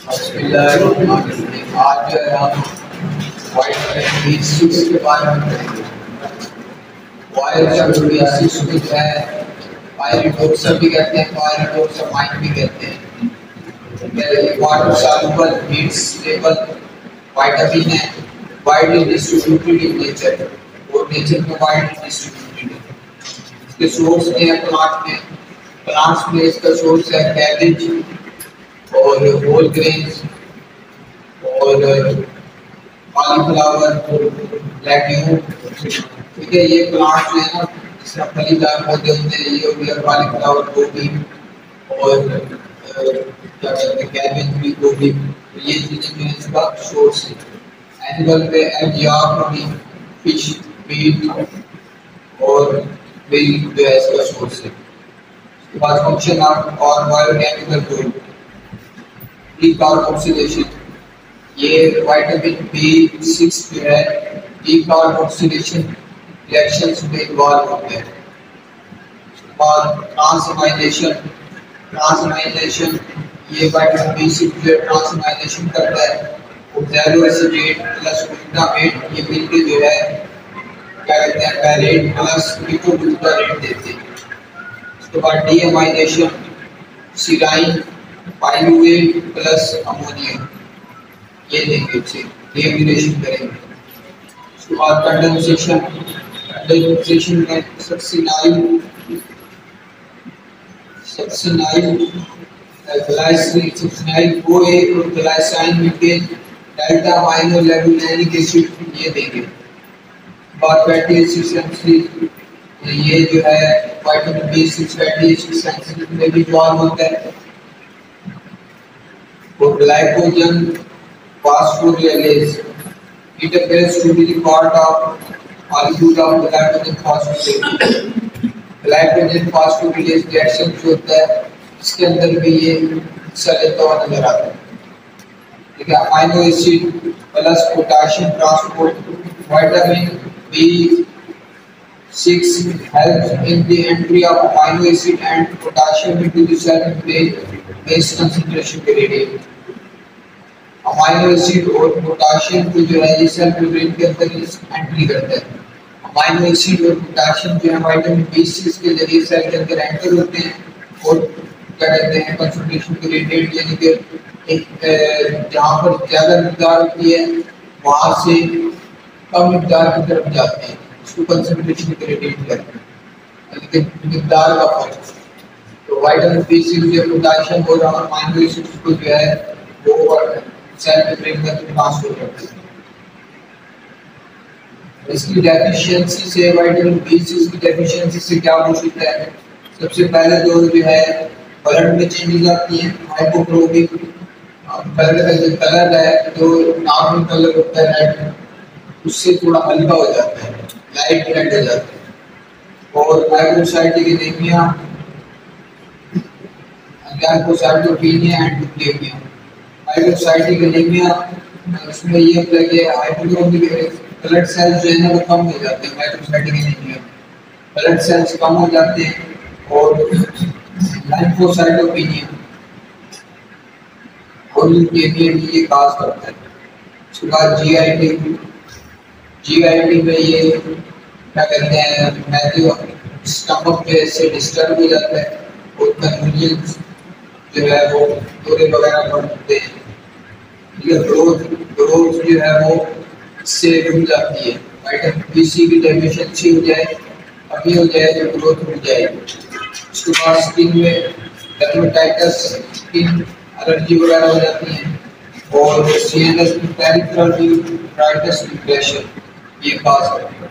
आज जो है हम वाइट सिक्स के बारे में करेंगे वायर जो है पायरिडोक्सर भी कहते हैं पायरिडोक्सर माइन भी कहते हैं water soluble heat stable vitamin है वाइडली डिस्ट्रीब्यूटेड इन नेचर और नेचर में वाइडली डिस्ट्रीब्यूटेड है इसके सोर्स में प्लांट में प्लांट्स में इसका सोर्स है कैबेज और होल ग्रेन्स और कॉलीफ्लावर लेग्यूम ठीक है, ये प्लांट जो है ना जिसमें फलीदार पौधे होते हैं, ये हो गया कॉलीफ्लावर गोभी, और क्या कहते हैं कैबेज भी गोभी। ये चीज़ें जो है। इसका सोर्स है एनिमल पे याक फ़िश मीट और मिल्क जो है इसका सोर्स है। उसके बाद फ़ंक्शन और बायोकेमिकल रोल डीकार्बोक्सिलेशन ये विटामिन बी सिक्स जो है। डीकार्बोक्सिलेशन रिएक्शंस में इन्वॉल्व होते हैं। बाद ट्रांसमाइलेशन ट्रांसमाइलेशन ये विटामिन बी सिक्स जो ट्रांसमाइलेशन करता है। ऑक्सैलो एसिडेट प्लस ग्लूटामेट ये मिलके जो है, क्या कहते हैं पैरेट प्लस ग्लूकोग्लूटारेट देते हैं। उसके बाद deamination serine pyruvate plus ammonium ये देंगे उसे डेमिनेशन करेंगे उसके बाद कंडेंसेशन कंडेंसेशन में succinyl succinyl glycine succinyl OA और glycine methane delta amino levulinic acid ये देंगे बाद फैटी एसिड ये जो है vitamin B six fatty acid sensitive में भी जॉइन होता है। For glycogen phosphorylase, it appears to be the part of molecule of glycogen phosphorylase. glycogen phosphorylase reaction जो होता है इसके अंदर भी ये हिस्सा लेता हुआ नज़र आता है ठीक है amino acid plus potassium transport vitamin B six helps in the entry of amino acid and potassium into the cell membrane base concentration gradient. Amino acid और पोटाशियम को जो है ये सेल मेम्ब्रेन के अंदर एंट्री करता है। अमाइनो एसिड और पोटाशियम जो है विटामिन बी6 के ज़रिए सेल के अंदर एंटर होते हैं और क्या कहते हैं कंसंट्रेशन ग्रेडिएंट यानी कि, एक जहाँ पर ज़्यादा मिकदार होती है वहाँ से कम मिकदार की तरफ़ जाते हैं। उसको कंसंट्रेशन ग्रेडिएंट कहते हैं। यानी कि मिकदार का फ़र्क तो विटामिन बी6 जो पोटाशियम और अमाइनो एसिड को जो है वो सेल में ट्रांसफ़र करते हैं इसकी डेफिशिएंसी से विटामिन बी6 की डेफिशिएंसी से क्या हो सकता है? सबसे पहले तो जो है ब्लड में चेंजेस आती हैं हाइपोक्रोमिक कलर का जो कलर है जो नॉर्मल कलर होता है उससे थोड़ा हल्का हो जाता है लाइट रेड हो जाता है। और hypocytic anaemia hypocytopenia and leukaemia hydrocytic anaemia उसमें ये होता है कि हाइड्रोक्रोमिक ब्लड सेल्स जो है ना, वो कम हो जाते हैं हाइड्रोसाइटिक एनीमिया ब्लड सेल्स कम हो जाते हैं और लाइम्फोसाइटोपिनिया और ल्यूकेमिया भी ये काज करता है। उसके बाद जीआईटी जीआईटी में ये क्या कहते हैं मैथ्यू स्टमक पे से डिस्टर्ब हो जाता है, और कन्वीनियंस जो है वो दौरे वगैरह बढ़ते हैं। ये ग्रोथ ग्रोथ जो है वो इससे रुक जाती है। आइटम बी सी की डेफिशिएंसी हो जाए अभी हो जाए तो ग्रोथ रुक जाएगी उसके बाद स्किन में डर्मेटाइटिस स्किन एलर्जी वगैरह हो जाती है। और C N S peripheral neuritis depression ये खास करती है।